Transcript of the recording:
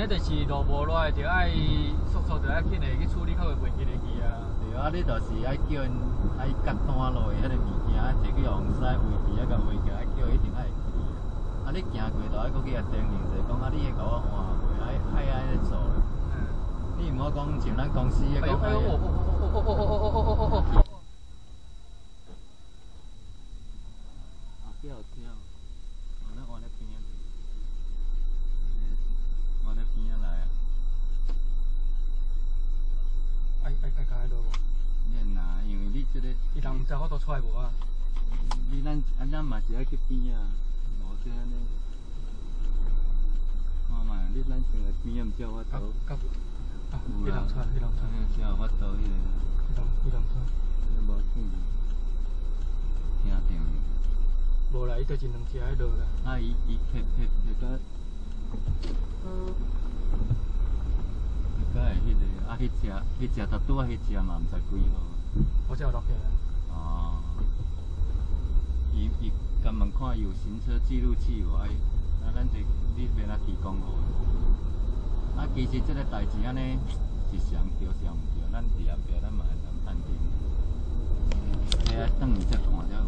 迄就是路无落，就爱速速就爱紧来去处理，较会袂记得去啊。对啊，你就是爱叫因爱夹单落的迄个物件，摕去用西位置啊，甲围起来，叫一定爱记啊。啊，你行过头，爱搁去甲叮咛者，讲啊，你会甲我换袂？爱爱安尼做。嗯。你毋好讲像咱公司迄个。哎呦哦哦哦哦哦哦哦哦哦哦哦！啊，叫叫，我咧往咧边因为你即个。伊人毋知我都出来无啊？你咱啊咱嘛是爱去边啊，无说安尼。看嘛，你咱上个边啊，毋叫我走。啊，迄人出，迄人出。只有法度迄个。迄人，迄人出。迄无听，听定。无啦，伊就真两只喺落啦。啊，伊伊撇撇撇个，撇个会迄个，啊，迄只，迄只头拄啊，迄只嘛，毋知几号。哦，伊伊甲问看有行车记录器无？哎，那咱这你免他提供哦。啊，其实这个代志安尼是上对上唔对，咱伫后壁咱嘛很难淡定。你啊，等你再看下。